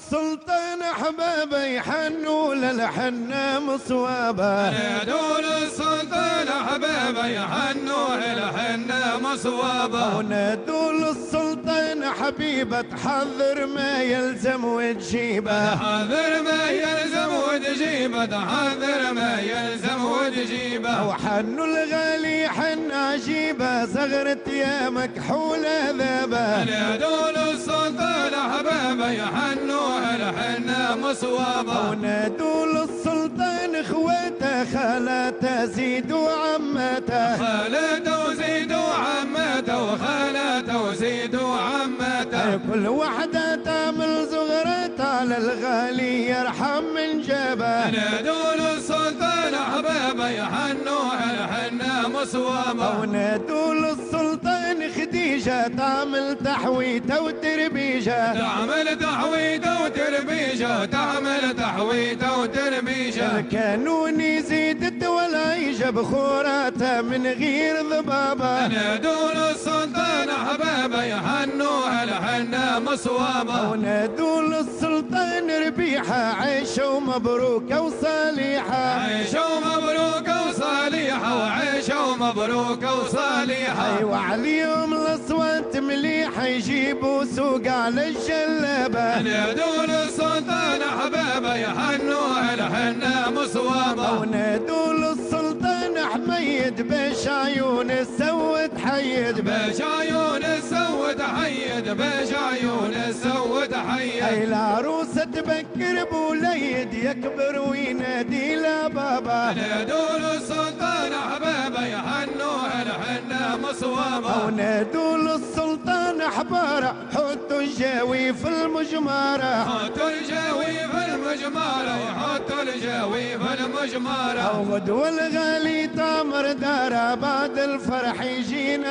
السلطان احبابه يحنوا للحنة مصوابه نادوا للسلطان احبابه يحنوا للحنة مصوابه ونادوا للسلطان حبيبة تحضر ما يلزم وتجيبه. حذر ما يلزم وتجيبه تحذر ما يلزم وتجيبه. وحنوا الغالي حن عجيبه زغرت يا مكحولة ذابة. نادوا للسلطان مصوابه ونادوا للسلطان اخواته خالاته زيدوا عمته. خالته وزيدوا عمته وخالته وزيدوا عمته. كل وحدة تعمل زغرتها على الغالي يرحم من جبه نادوا للسلطان أحبابه يحنوا الحنة مصوابه ونادوا للسلطان خديجة تعمل تحويته وتربيجة تعمل تحويته وتربيجه تعمل تحويته وتربيجه الكانون يزيد والعيشة بخوراته من غير ضبابة نادوا للسلطان احبابه يحنوا الحنة مصوابه ونادوا للسلطان ربيحة عيشة ومبروكة وصالحة. عيشوا مبروكة وصالحة. مبروكة وصالحة. أيوه عليهم الأصوات مليحة يجيبوا سوق على الجلابة نادوا للسلطان احبابه يحنوا الحنة مصوابة ونادوا للسلطان حميد باش عيون سوت حيد باش عيون السود حيد باش عيون السود حيد. أي العروسة تبكر بوليد يكبر وينادي لا مصوابة ونادوا للسلطان حبارة حطوا الجاوي في المجمرة حطوا الجاوي في المجمرة يحطوا الجاوي في المجمرة غدوة الغالي تامر دارة بعد الفرح يجينا.